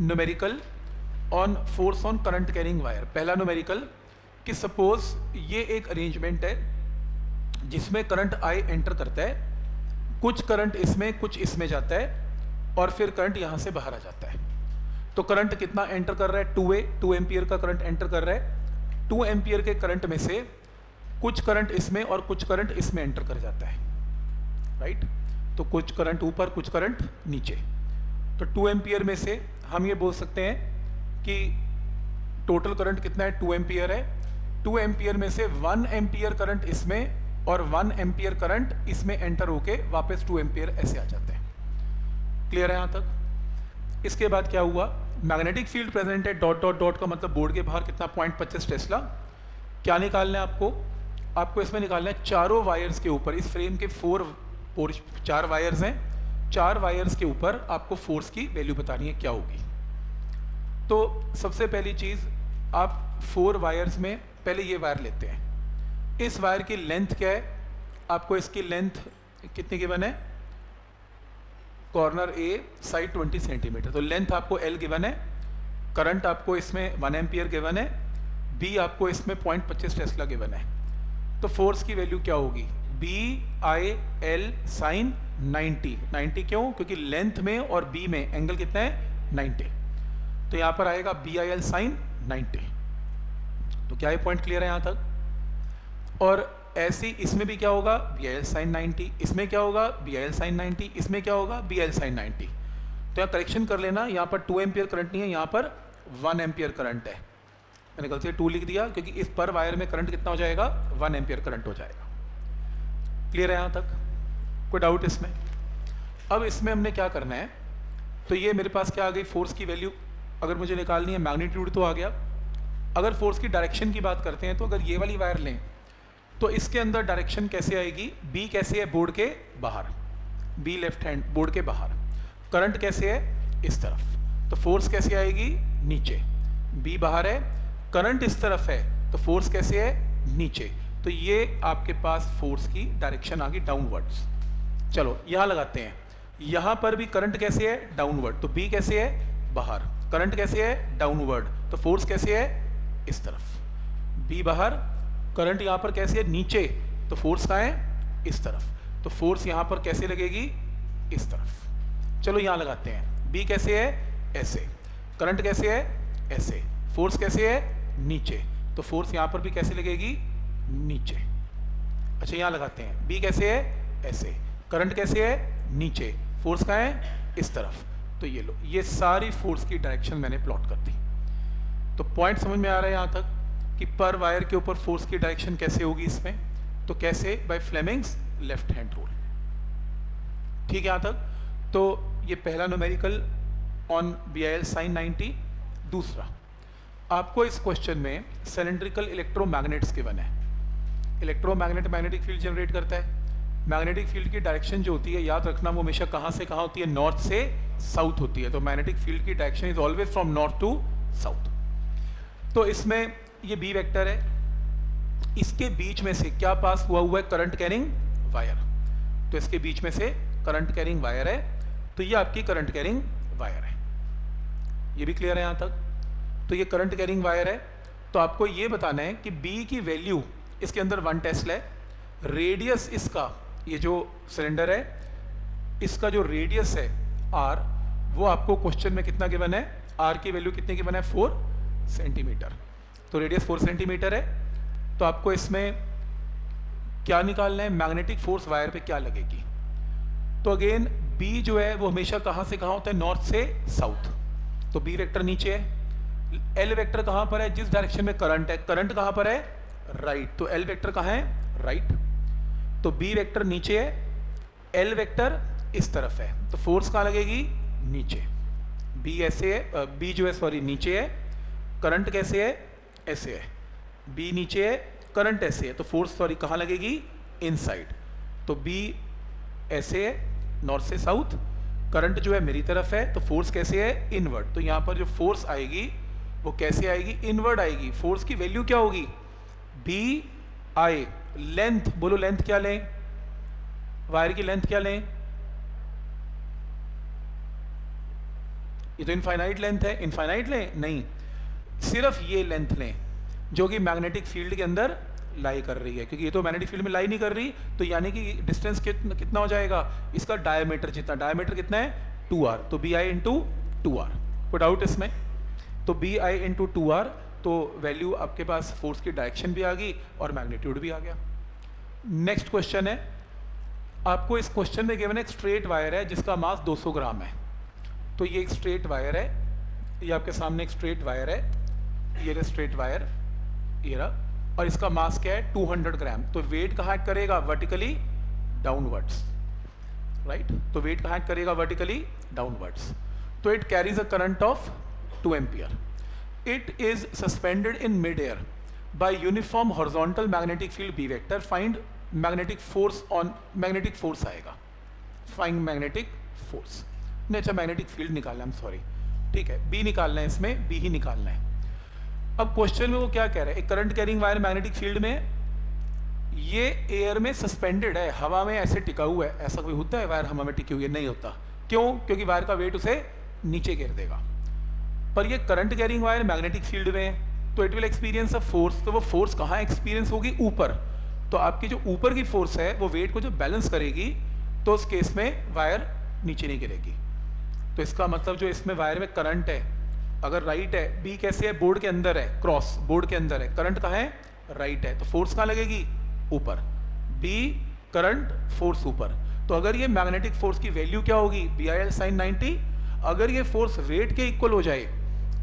Numerical on force on current carrying wire पहला numerical कि suppose ये एक अरेंजमेंट है जिसमें करंट आई एंटर करता है, कुछ करंट इसमें, कुछ इसमें जाता है और फिर करंट यहाँ से बाहर आ जाता है। तो करंट कितना एंटर कर रहा है? टू ए टू एम्पियर का करंट एंटर कर रहा है। टू एम्पियर के करंट में से कुछ करंट इसमें और कुछ करंट इसमें एंटर कर जाता है। Right right? तो कुछ करंट ऊपर, कुछ करंट नीचे। तो टू एम्पियर में से हम ये बोल सकते हैं कि टोटल करंट कितना है? टू एम्पियर है। टू एम्पियर में से वन एम्पियर करंट इसमें और वन एम्पियर करंट इसमें एंटर होके वापस टू एम्पियर ऐसे आ जाते हैं। क्लियर है यहाँ तक? इसके बाद क्या हुआ? मैग्नेटिक फ़ील्ड प्रेजेंट है डॉट डॉट डॉट का मतलब बोर्ड के बाहर कितना? पॉइंट पच्चीस टेस्ला क्या निकालना है आपको? आपको इसमें निकालना है चारों वायर्स के ऊपर। इस फ्रेम के फोर चार वायर्स हैं। चार वायर्स के ऊपर आपको फोर्स की वैल्यू बतानी है क्या होगी। तो सबसे पहली चीज़, आप फोर वायर्स में पहले ये वायर लेते हैं। इस वायर की लेंथ क्या है? आपको इसकी लेंथ कितनी गिवन है? कॉर्नर ए साइड 20 सेंटीमीटर तो लेंथ आपको एल गिवन है करंट आपको इसमें वन एम्पियर गिवन है बी आपको इसमें पॉइंट पच्चीस टेस्ला गिवन है। तो फोर्स की वैल्यू क्या होगी? बी आई एल साइन 90 90 क्यों? क्योंकि लेंथ में और बी में एंगल कितना है? 90 तो यहाँ पर आएगा B I L sine ninety तो क्या ये पॉइंट क्लियर है यहाँ तक? और ऐसी इसमें भी क्या होगा? B I L sine ninety इसमें क्या होगा? B I L sine ninety इसमें क्या होगा? B I L sine ninety तो यहाँ करेक्शन कर लेना। यहाँ पर टू एम्पियर करंट नहीं है, यहाँ पर वन एम्पियर करंट है. मैंने गलती से टू लिख दिया, क्योंकि इस पर वायर में करंट कितना हो जाएगा? वन एम्पियर करंट हो जाएगा. क्लियर है यहाँ तक? कोई डाउट इसमें? अब इसमें हमने क्या करना है? तो ये मेरे पास क्या आ गई? फोर्स की वैल्यू अगर मुझे निकालनी है मैग्नीट्यूड तो आ गया। अगर फोर्स की डायरेक्शन की बात करते हैं तो अगर ये वाली वायर लें तो इसके अंदर डायरेक्शन कैसे आएगी? बी कैसे है? बोर्ड के बाहर। बी लेफ़्ट हैंड बोर्ड के बाहर। करंट कैसे है? इस तरफ़। तो फोर्स कैसे आएगी? नीचे। बी बाहर है। करंट इस तरफ़ है तो फोर्स कैसे है? नीचे। तो ये आपके पास फोर्स की डायरेक्शन आ गई डाउनवर्ड्स चलो, यहाँ लगाते हैं. यहाँ पर भी करंट कैसे है? डाउनवर्ड तो बी कैसे है? बाहर. करंट कैसे है? डाउनवर्ड तो फोर्स कैसे है? इस तरफ़. बी बाहर. करंट यहाँ पर कैसे है? नीचे. तो फोर्स कहाँ है? इस तरफ़. तो फोर्स यहाँ पर कैसे लगेगी? इस तरफ़. चलो, यहाँ लगाते हैं. बी कैसे है? ऐसे. करंट कैसे है? ऐसे. फोर्स कैसे है? नीचे. तो फोर्स यहाँ पर भी कैसे लगेगी? नीचे। अच्छा यहाँ लगाते हैं। बी कैसे है? ऐसे। करंट कैसे है? नीचे। फोर्स का है? इस तरफ़। तो ये लो। ये सारी फोर्स की डायरेक्शन मैंने प्लॉट कर दी। तो पॉइंट समझ में आ रहा है यहाँ तक कि पर वायर के ऊपर फोर्स की डायरेक्शन कैसे होगी इसमें? तो कैसे? By Fleming's left hand rule ठीक है यहाँ तक? तो ये पहला numerical on B I L sine ninety दूसरा, आपको इस क्वेश्चन में सिलेंड्रिकल इलेक्ट्रोमैग्नेट्स गिवन है। इलेक्ट्रोमैग्नेट मैग्नेटिक फ़ील्ड जनरेट करता है। मैग्नेटिक फ़ील्ड की डायरेक्शन जो होती है, याद रखना वो हमेशा कहाँ से कहाँ होती है? नॉर्थ से साउथ होती है। तो मैग्नेटिक फ़ील्ड की direction is always from north to south तो इसमें ये बी वेक्टर है। इसके बीच में से क्या पास हुआ हुआ है? करंट कैरिंग वायर तो इसके बीच में से करंट कैरिंग वायर है। तो ये आपकी करंट कैरिंग वायर है। ये भी क्लियर है यहाँ तक? तो ये करंट कैरिंग वायर है। तो आपको ये बताना है कि बी की वैल्यू इसके अंदर वन टेस्ट है। रेडियस इसका, ये जो सिलेंडर है, इसका जो रेडियस है आर वो आपको क्वेश्चन में कितना गिवन है? आर की वैल्यू कितने गिवन है? फोर सेंटीमीटर तो रेडियस फोर सेंटीमीटर है। तो आपको इसमें क्या निकालना है? मैग्नेटिक फोर्स वायर पे क्या लगेगी? तो अगेन बी जो है, वो हमेशा कहाँ से कहाँ होता है? नॉर्थ से साउथ तो बी वेक्टर नीचे है। एल वेक्टर कहाँ पर है? जिस डायरेक्शन में करंट है। करंट कहाँ पर है? राइट। तो एल वेक्टर कहाँ है? राइट। तो बी वेक्टर नीचे है एल वेक्टर इस तरफ़ है। तो फोर्स कहाँ लगेगी? नीचे। बी ऐसे है बी जो है सॉरी नीचे है, करंट कैसे है? ऐसे है। बी नीचे है, करंट ऐसे है। तो फोर्स सॉरी कहाँ लगेगी? इनसाइड। तो बी ऐसे है, नॉर्थ से साउथ। करंट जो है, मेरी तरफ़ है तो फोर्स कैसे है? इनवर्ड। तो यहाँ पर जो फोर्स आएगी, वो कैसे आएगी? इनवर्ड आएगी। फोर्स की वैल्यू क्या होगी? बी आई लेंथ बोलो लेंथ क्या लें? वायर की लेंथ क्या लें? ये तो इनफाइनाइट लेंथ है। इनफाइनाइट लें? नहीं। सिर्फ़ ये लेंथ लें, जो कि मैग्नेटिक फ़ील्ड के अंदर लाई कर रही है। क्योंकि ये तो मैग्नेटिक फ़ील्ड में लाई नहीं कर रही तो यानी कि डिस्टेंस कितना कितना हो जाएगा? इसका डायमीटर जितना डायमीटर कितना है? टू आर तो B I into two R कोई डाउट इसमें। तो B I into two R तो वैल्यू आपके पास फोर्स की डायरेक्शन भी आ गई और मैग्नीट्यूड भी आ गया। नेक्स्ट क्वेश्चन है। आपको इस क्वेश्चन में गिवन एक स्ट्रेट वायर है जिसका मास 200 ग्राम है। तो ये एक स्ट्रेट वायर है। ये आपके सामने एक स्ट्रेट वायर है। ये रहा स्ट्रेट वायर ये रहा। और इसका मास क्या है? 200 ग्राम तो वेट कहाँ एक्ट करेगा? वर्टिकली डाउनवर्ड्स राइट तो वेट कहाँ एक्ट करेगा? वर्टिकली डाउनवर्ड्स तो it carries a current of 2 ampere is suspended in mid air by uniform horizontal magnetic field B vector. Find magnetic force on, magnetic force आएगा। Find magnetic force नहीं अच्छा magnetic field निकालना है sorry ठीक है B निकालना है इसमें बी ही निकालना है। अब क्वेश्चन में वो क्या कह रहा है? एक current carrying wire magnetic field में, ये एयर में सस्पेंडेड है। हवा में ऐसे टिका हुआ है। ऐसा कोई होता है? वायर हवा में टिकी हुई है? नहीं होता। क्यों? क्योंकि वायर का वेट उसे नीचे गिर देगा। पर ये current carrying wire magnetic field में है तो it will experience a force तो वो फोर्स कहाँ एक्सपीरियंस होगी? ऊपर। तो आपकी जो ऊपर की फोर्स है, वो वेट को जो बैलेंस करेगी तो उस केस में वायर नीचे नहीं गिरेगी। तो इसका मतलब जो इसमें वायर में करंट है, अगर राइट है बी कैसे है? बोर्ड के अंदर है क्रॉस बोर्ड के अंदर है। करंट कहाँ है? राइट है। तो फोर्स कहाँ लगेगी? ऊपर। बी करंट फोर्स ऊपर। तो अगर ये मैग्नेटिक फोर्स की वैल्यू क्या होगी? B I L sine ninety अगर ये फोर्स वेट के इक्वल हो जाए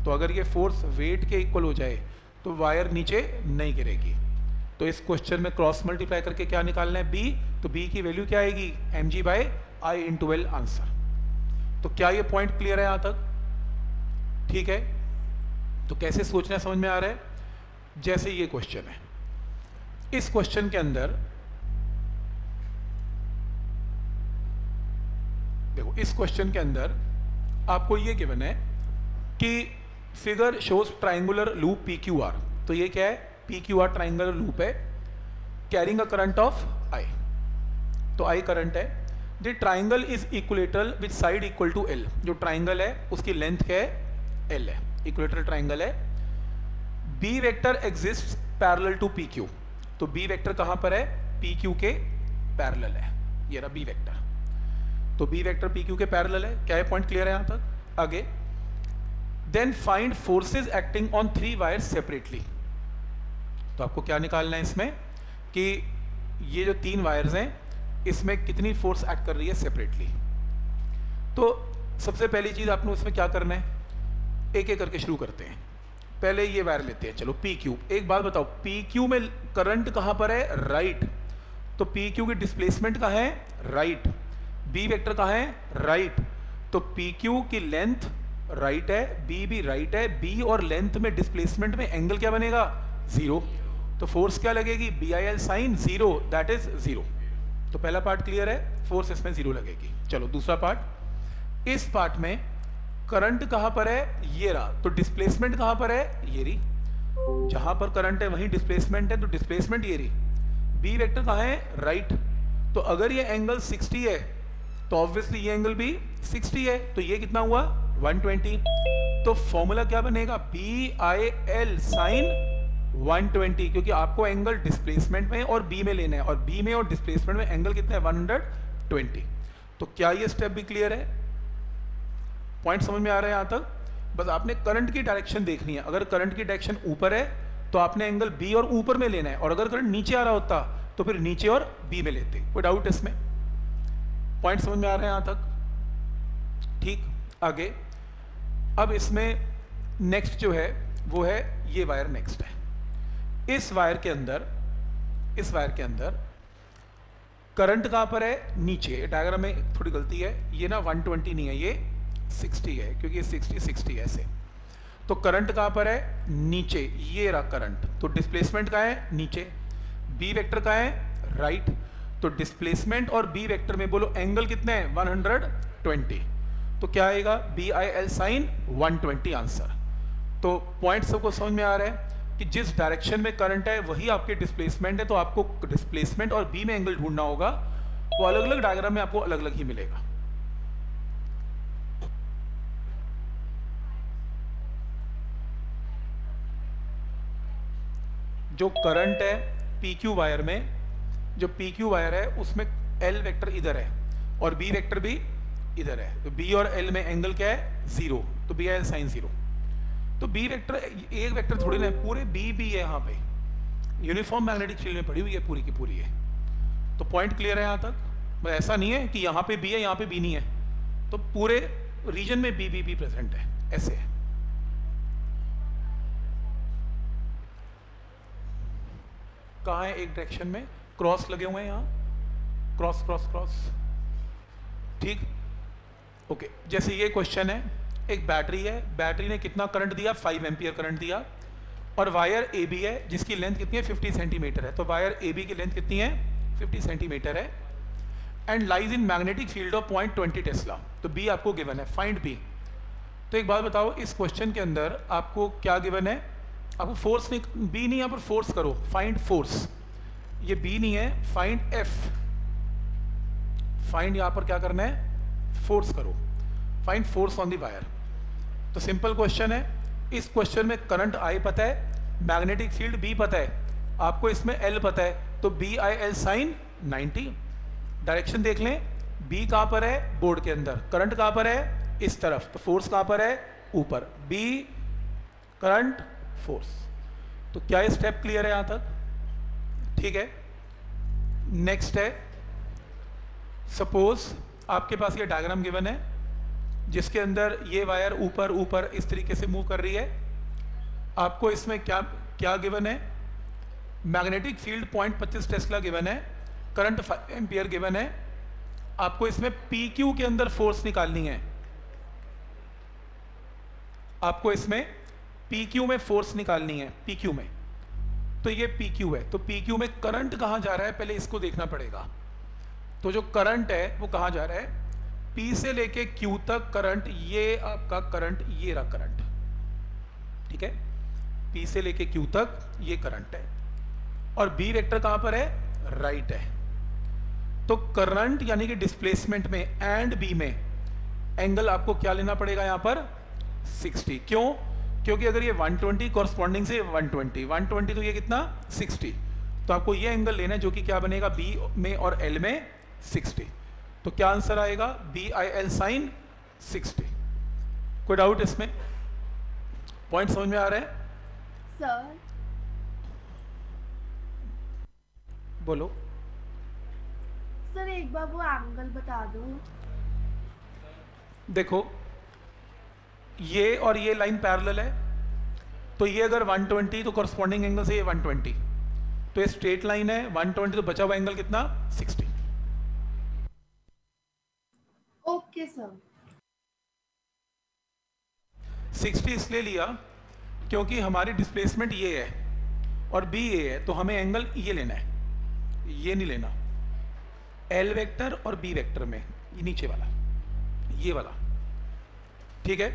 तो अगर ये फोर्स वेट के इक्वल हो जाए तो वायर नीचे नहीं गिरेगी। तो इस क्वेश्चन में क्रॉस मल्टीप्लाई करके क्या निकालना है? बी तो बी की वैल्यू क्या आएगी? M G by I in answer तो क्या ये पॉइंट क्लियर है यहाँ तक? ठीक है? तो कैसे सोचना समझ में आ रहा है? जैसे ये क्वेश्चन है। इस क्वेश्चन के अंदर, देखो, इस क्वेश्चन के अंदर आपको ये गिवन है कि figure shows triangular loop P Q R तो ये क्या है? P Q R triangular loop है carrying a current of I तो आई करंट है. The triangle is equilateral with side equal to L जो ट्राइंगल है, उसकी लेंथ क्या है? एल है. इक्वलेटरल ट्राइंगल है. B vector exist parallel to P Q तो बी वेक्टर कहाँ पर है? पी क्यू के पैरेलल है. ये रहा बी वेक्टर तो बी वेक्टर पी क्यू के पैरेलल है. क्या है? पॉइंट क्लियर है यहाँ तक? आगे. Then find forces acting on three wire separately तो आपको क्या निकालना है इसमें? कि ये जो तीन वायर्स हैं, इसमें कितनी फोर्स एक्ट कर रही है सेपरेटली तो सबसे पहली चीज़ आपने उसमें क्या करना है? एक एक करके शुरू करते हैं। पहले ये वायर लेते हैं। चलो पी क्यू एक बात बताओ पी क्यू में करंट कहाँ पर है? राइट तो पी क्यू की डिस्प्लेसमेंट कहाँ है? राइट बी वेक्टर कहाँ है? राइट तो पी क्यू की लेंथ राइट है बी भी राइट है बी और लेंथ में डिस्प्लेसमेंट में एंगल क्या बनेगा? ज़ीरो तो फोर्स क्या लगेगी? B I L sine zero that is zero तो पहला पार्ट क्लियर है फोर्स इसमें ज़ीरो लगेगी। चलो, दूसरा पार्ट इस पार्ट में करंट कहाँ पर है? ये रहा। तो डिस्प्लेसमेंट कहाँ पर है? ये रही। जहाँ पर करंट है, वहीं डिस्प्लेसमेंट है तो डिस्प्लेसमेंट ये रही। बी वेक्टर कहाँ है? राइट तो अगर ये एंगल 60 है तो ऑब्वियसली ये एंगल भी 60 है। तो ये कितना हुआ? 120 तो फॉर्मूला क्या बनेगा? बी आई एल साइन 120 क्योंकि आपको एंगल डिस्प्लेसमेंट में और बी में लेना है, और बी में और डिस्प्लेसमेंट में एंगल कितना है? 120 तो क्या ये स्टेप भी क्लियर है? पॉइंट समझ में आ रहा है यहाँ तक? बस आपने करंट की डायरेक्शन देखनी है। अगर करंट की डायरेक्शन ऊपर है तो आपने एंगल बी और ऊपर में लेना है, और अगर करंट नीचे आ रहा होता तो फिर नीचे और बी में लेते। कोई डाउट इसमें? पॉइंट समझ में आ रहा है यहाँ तक? ठीक, आगे। अब इसमें नेक्स्ट जो है, वो है ये वायर नेक्स्ट है। इस वायर के अंदर, इस वायर के अंदर करंट कहाँ पर है? नीचे। डायग्राम में थोड़ी गलती है। ये ना 120 नहीं है, ये 60 है, क्योंकि ये 60 60 है ऐसे। तो करंट कहाँ पर है? नीचे। ये रहा करंट तो डिस्प्लेसमेंट कहाँ है? नीचे। बी वेक्टर कहाँ है? राइट तो डिस्प्लेसमेंट और बी वेक्टर में बोलो एंगल कितने हैं? 120 तो क्या आएगा? B I L sine 120 answer तो पॉइंट सबको समझ में आ रहा है कि जिस डायरेक्शन में करंट है, वही आपके डिस्प्लेसमेंट है तो आपको डिस्प्लेसमेंट और बी में एंगल ढूंढना होगा तो वो अलग अलग डायग्राम में आपको अलग अलग ही मिलेगा। जो करंट है पी क्यू वायर में, जो पी क्यू वायर है, उसमें एल वेक्टर इधर है और बी वेक्टर भी इधर है। तो बी और एल में एंगल क्या है? ज़ीरो तो बी एल साइन ज़ीरो तो बी वेक्टर एक वेक्टर थोड़ी ना पूरे बी भी है यहाँ पे। यूनिफॉर्म मैग्नेटिक फ़ील्ड में पड़ी हुई है, पूरी की पूरी है। तो पॉइंट क्लियर है यहाँ तक? ऐसा नहीं है कि यहाँ पे बी है, यहाँ पे बी नहीं है। तो पूरे रीजन में बी बी बी प्रेजेंट है। ऐसे है। कहा है? एक डायरेक्शन में। क्रॉस लगे हुए हैं यहाँ। क्रॉस क्रॉस क्रॉस ठीक? ओके जैसे ये क्वेश्चन है, एक बैटरी है बैटरी ने कितना करंट दिया? फाइव एम्पियर करंट दिया। और वायर ए बी है, जिसकी लेंथ कितनी है? फिफ्टी सेंटीमीटर है। तो वायर ए बी की लेंथ कितनी है? फिफ्टी सेंटीमीटर है। And lies in magnetic field of point twenty tesla तो बी आपको गिवन है। फाइंड बी तो एक बात बताओ, इस क्वेश्चन के अंदर आपको क्या गिवन है? आपको फोर्स नहीं बी नहीं यहाँ पर फोर्स करो। फाइंड फोर्स ये बी नहीं है। फाइंड एफ़ फाइंड यहाँ पर क्या करना है? फोर्स करो। Find force on the wire तो सिंपल क्वेश्चन है। इस क्वेश्चन में करंट आई पता है मैग्नेटिक फ़ील्ड बी पता है। आपको इसमें एल पता है। तो B I L sine 90 direction देख लें। बी कहाँ पर है? बोर्ड के अंदर। करंट कहाँ पर है? इस तरफ़। तो फोर्स कहाँ पर है? ऊपर। बी करंट फोर्स तो क्या ये स्टेप क्लियर है यहाँ तक? ठीक है। नेक्स्ट है। सपोज़ आपके पास ये डायग्राम गिवन है, जिसके अंदर ये वायर ऊपर ऊपर इस तरीके से मूव कर रही है। आपको इसमें क्या क्या गिवन है? मैग्नेटिक फ़ील्ड पॉइंट पच्चीस टेस्ला गिवन है। करंट एम्पियर गिवन है। आपको इसमें पी क्यू के अंदर फोर्स निकालनी है। आपको इसमें पी क्यू में फोर्स निकालनी है पी क्यू में। तो ये पी क्यू है। तो पी क्यू में करंट कहाँ जा रहा है, पहले इसको देखना पड़ेगा। तो जो करंट है, वो कहाँ जा रहा है? P से लेके Q तक करंट, ये आपका करंट, ये रहा करंट। ठीक है? P से लेके Q तक ये करंट है। और B वेक्टर कहाँ पर है? राइट है। तो करंट यानी कि डिस्प्लेसमेंट में एंड B में एंगल आपको क्या लेना पड़ेगा यहाँ पर? 60 क्यों? क्योंकि अगर ये 120 ट्वेंटी कॉरस्पॉन्डिंग से 120 120 तो ये कितना? 60 तो आपको ये एंगल लेना है जो कि क्या बनेगा? बी में और एल में। 60 तो क्या आंसर आएगा? बी आई एल साइन 60 कोई डाउट इसमें? पॉइंट समझ में आ रहा है? सर बोलो। सर एक बार वो एंगल बता दो। देखो ये और ये लाइन पैरेलल है तो ये अगर 120 तो कॉरस्पॉन्डिंग एंगल से ये 120 तो ये स्ट्रेट लाइन है 120 तो बचा हुआ एंगल कितना? 60 सर। 60 इसलिए लिया क्योंकि हमारी डिस्प्लेसमेंट ये है और बी ये है तो हमें एंगल ये लेना है। ये नहीं लेना। एल वेक्टर और बी वेक्टर में नीचे वाला, ये वाला। ठीक है?